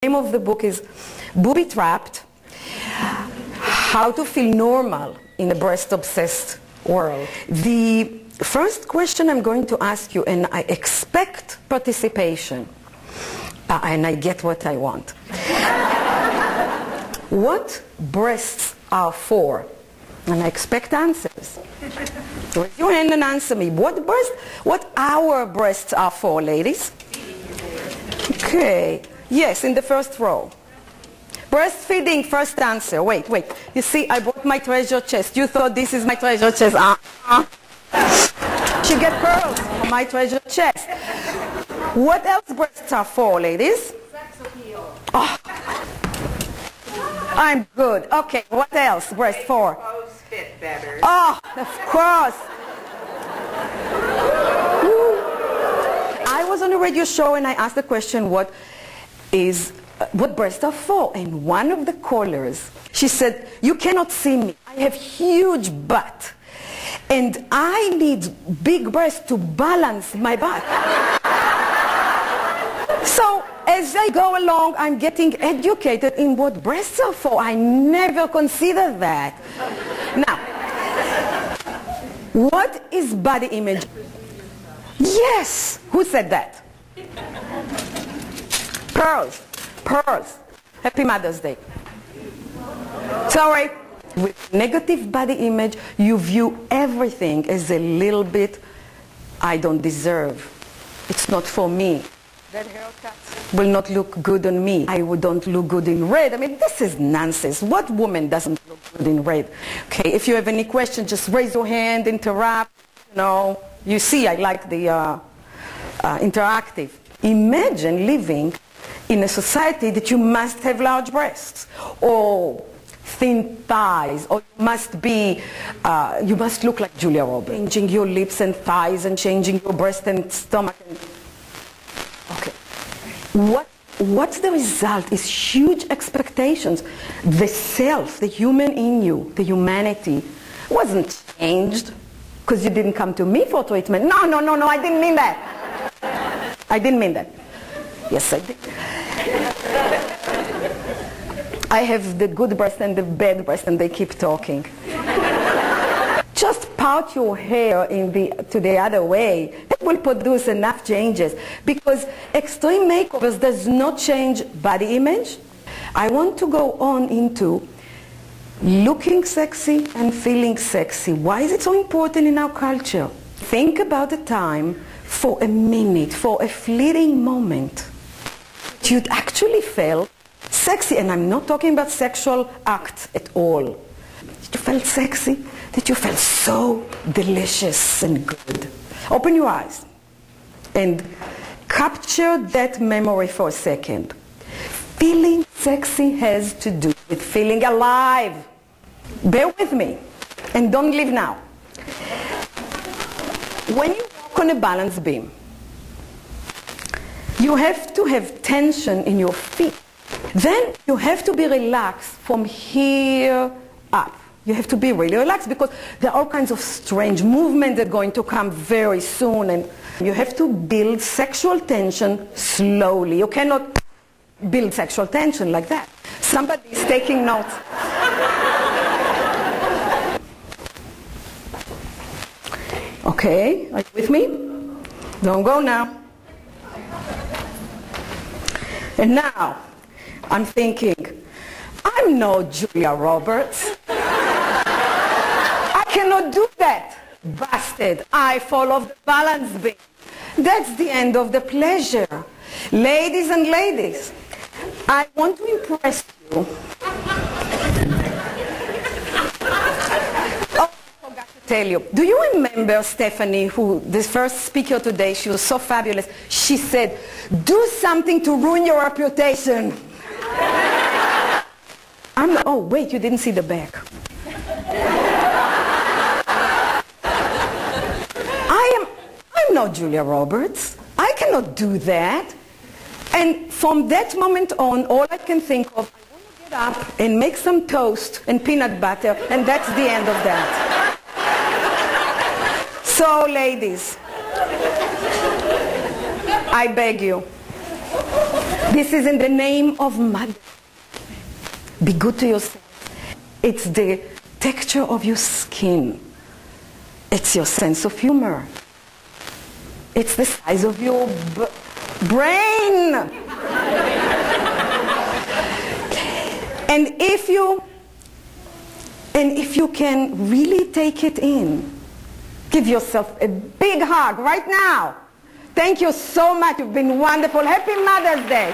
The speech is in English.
name of the book is Booby Trapped, How to Feel Normal in a Breast-Obsessed World. The first question I'm going to ask you, and I expect participation, uh, and I get what I want. what breasts are for? And I expect answers. Raise your hand and answer me. What breast, what our breasts are for, ladies? Okay. Yes, in the first row. Breastfeeding, first answer. Wait, wait. You see, I brought my treasure chest. You thought this is my treasure chest. Uh-huh. She get pearls from my treasure chest. What else breasts are for, ladies? Oh. I'm good. Okay, what else breast for? Oh, of course. I was on a radio show and I asked the question, what is, uh, what breasts are for? And one of the callers, she said, you cannot see me. I have huge butt. And I need big breasts to balance my butt. so as I go along, I'm getting educated in what breasts are for. I never considered that. Now, what is body image? Yes. Who said that? Pearls. Pearls. Happy Mother's Day. Sorry. With negative body image, you view everything as a little bit, I don't deserve. It's not for me. That haircut will not look good on me. I don't look good in red. I mean, this is nonsense. What woman doesn't look good in red? Okay, if you have any questions, just raise your hand, interrupt. You know, you see, I like the uh, uh, interactive. Imagine living in a society that you must have large breasts or thin thighs or you must be, uh, you must look like Julia Roberts. Changing your lips and thighs and changing your breast and stomach. And... Okay. What, what's the result is huge expectations. The self, the human in you, the humanity wasn't changed because you didn't come to me for treatment. No, no, no, no, I didn't mean that. I didn't mean that. Yes, I did. I have the good breast and the bad breast and they keep talking. Just part your hair in the, to the other way. That will produce enough changes because extreme makeovers does not change body image. I want to go on into looking sexy and feeling sexy. Why is it so important in our culture? Think about the time for a minute, for a fleeting moment you'd actually felt sexy. And I'm not talking about sexual acts at all. Did you feel sexy? Did you feel so delicious and good? Open your eyes and capture that memory for a second. Feeling sexy has to do with feeling alive. Bear with me and don't leave now. When you walk on a balance beam, you have to have tension in your feet. Then you have to be relaxed from here up. You have to be really relaxed because there are all kinds of strange movements that are going to come very soon and you have to build sexual tension slowly. You cannot build sexual tension like that. Somebody is taking notes. Okay, are you with me? Don't go now. And now, I'm thinking, I'm no Julia Roberts. I cannot do that. Busted. I fall off the balance beam. That's the end of the pleasure. Ladies and ladies, I want to impress you. Oh, I forgot to tell you. Do you remember Stephanie, who, the first speaker today, she was so fabulous. She said, do something to ruin your reputation. I'm, oh, wait, you didn't see the back. I am, I'm not Julia Roberts. I cannot do that. And from that moment on, all I can think of, I want to get up and make some toast and peanut butter, and that's the end of that. So, ladies, I beg you, This is in the name of mother. Be good to yourself. It's the texture of your skin. It's your sense of humor. It's the size of your brain. and if you and if you can really take it in, give yourself a big hug right now. Thank you so much. You've been wonderful. Happy Mother's Day.